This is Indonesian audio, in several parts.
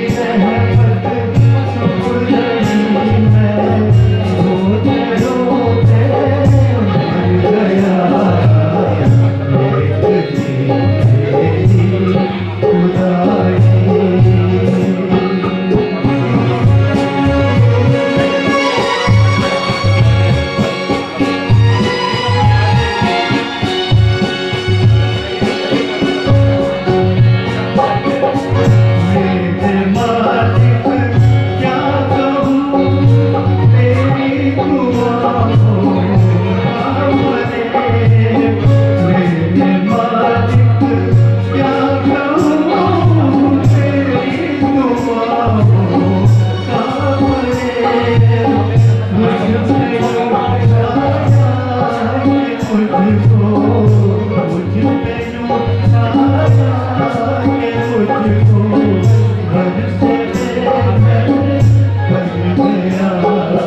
Jesus.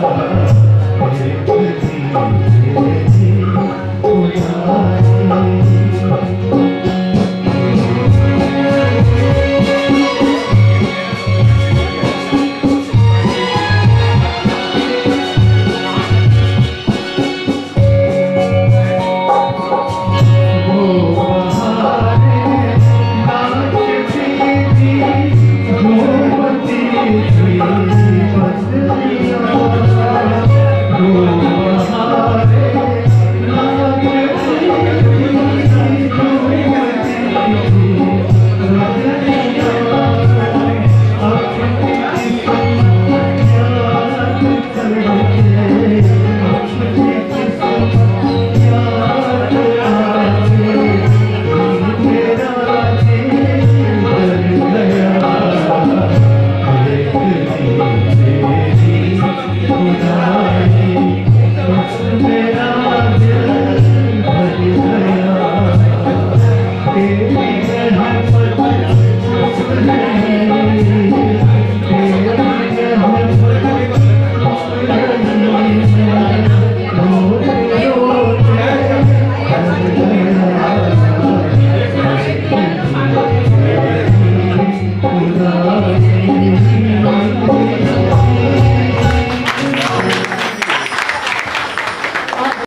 Thank